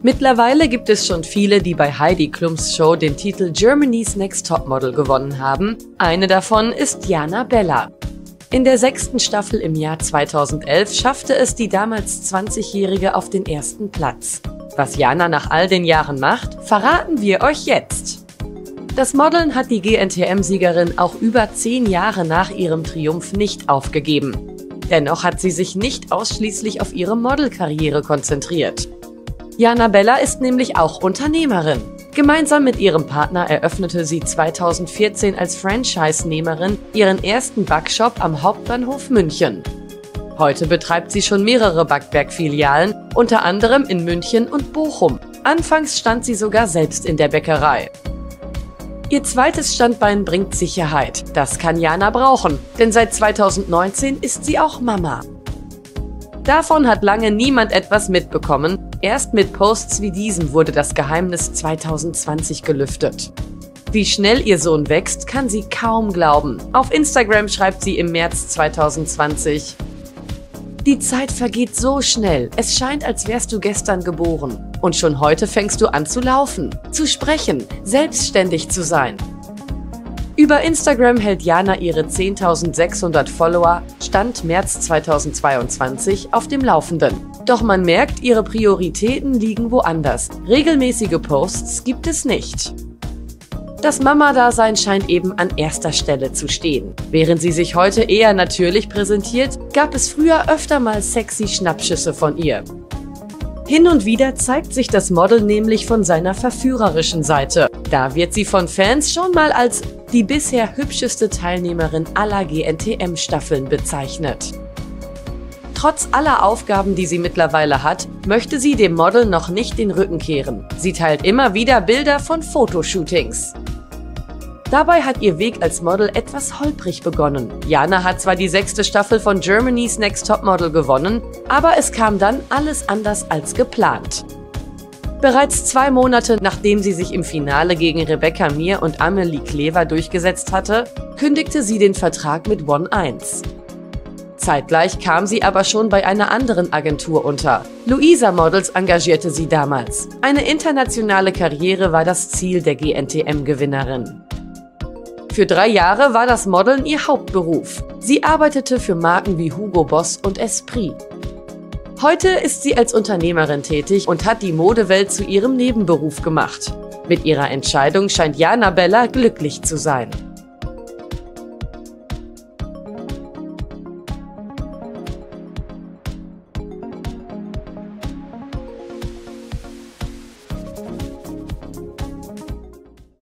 Mittlerweile gibt es schon viele, die bei Heidi Klums Show den Titel Germany's Next Topmodel gewonnen haben. Eine davon ist Jana Bella. In der sechsten Staffel im Jahr 2011 schaffte es die damals 20-Jährige auf den ersten Platz. Was Jana nach all den Jahren macht, verraten wir euch jetzt. Das Modeln hat die GNTM-Siegerin auch über zehn Jahre nach ihrem Triumph nicht aufgegeben. Dennoch hat sie sich nicht ausschließlich auf ihre Modelkarriere konzentriert. Jana Bella ist nämlich auch Unternehmerin. Gemeinsam mit ihrem Partner eröffnete sie 2014 als Franchise-Nehmerin ihren ersten Backshop am Hauptbahnhof München. Heute betreibt sie schon mehrere Backwerk-Filialen, unter anderem in München und Bochum. Anfangs stand sie sogar selbst in der Bäckerei. Ihr zweites Standbein bringt Sicherheit. Das kann Jana brauchen, denn seit 2019 ist sie auch Mama. Davon hat lange niemand etwas mitbekommen. Erst mit Posts wie diesem wurde das Geheimnis 2020 gelüftet. Wie schnell ihr Sohn wächst, kann sie kaum glauben. Auf Instagram schreibt sie im März 2020. Die Zeit vergeht so schnell. Es scheint, als wärst du gestern geboren. Und schon heute fängst du an zu laufen, zu sprechen, selbstständig zu sein. Über Instagram hält Jana ihre 10.600 Follower Stand März 2022 auf dem Laufenden. Doch man merkt, ihre Prioritäten liegen woanders. Regelmäßige Posts gibt es nicht. Das Mama-Dasein scheint eben an erster Stelle zu stehen. Während sie sich heute eher natürlich präsentiert, gab es früher öfter mal sexy Schnappschüsse von ihr. Hin und wieder zeigt sich das Model nämlich von seiner verführerischen Seite. Da wird sie von Fans schon mal als die bisher hübscheste Teilnehmerin aller GNTM-Staffeln bezeichnet. Trotz aller Aufgaben, die sie mittlerweile hat, möchte sie dem Model noch nicht den Rücken kehren. Sie teilt immer wieder Bilder von Fotoshootings. Dabei hat ihr Weg als Model etwas holprig begonnen. Jana hat zwar die sechste Staffel von Germany's Next Topmodel gewonnen, aber es kam dann alles anders als geplant. Bereits zwei Monate nachdem sie sich im Finale gegen Rebecca Mir und Amelie Klever durchgesetzt hatte, kündigte sie den Vertrag mit One 1. Zeitgleich kam sie aber schon bei einer anderen Agentur unter. Luisa Models engagierte sie damals. Eine internationale Karriere war das Ziel der GNTM-Gewinnerin. Für drei Jahre war das Modeln ihr Hauptberuf. Sie arbeitete für Marken wie Hugo Boss und Esprit. Heute ist sie als Unternehmerin tätig und hat die Modewelt zu ihrem Nebenberuf gemacht. Mit ihrer Entscheidung scheint Jana Bella glücklich zu sein.